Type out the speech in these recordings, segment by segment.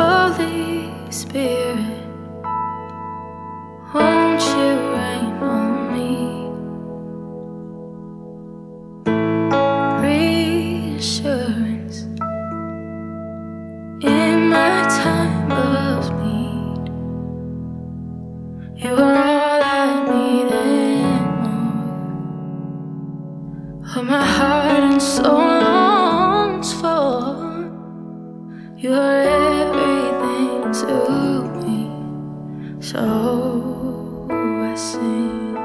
Holy Spirit, won't you rain on me? Reassurance in my time of need. You are all I need and more. What my heart and soul longs for. You are to me, so I sing.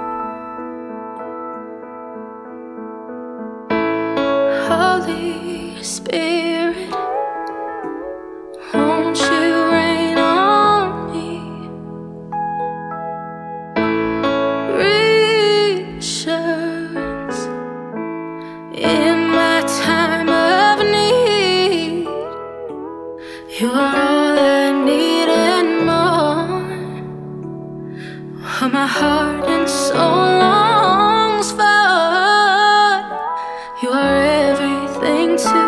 Holy Spirit, won't you rain on me? Reassurance in my time of need. You are my heart and soul longs for. You are everything to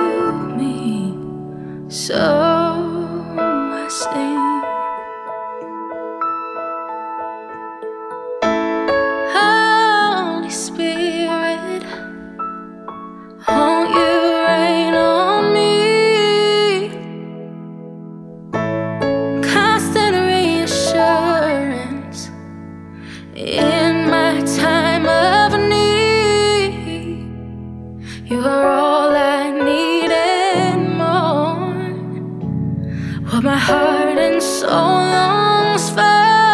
me. So I sing. What my heart and soul longs for.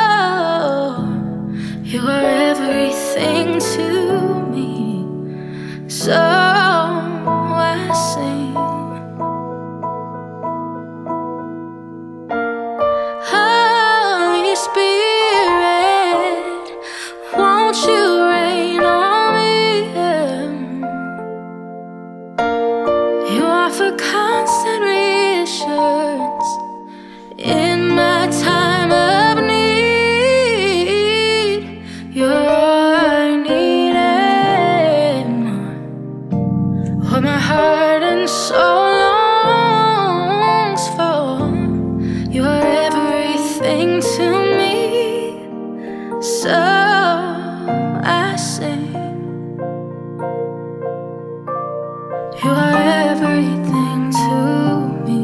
everything to me.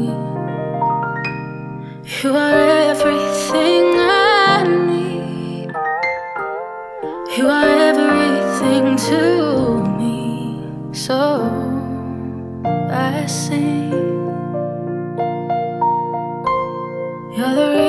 You are everything I need. You are everything to me. So I sing. You're the